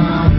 my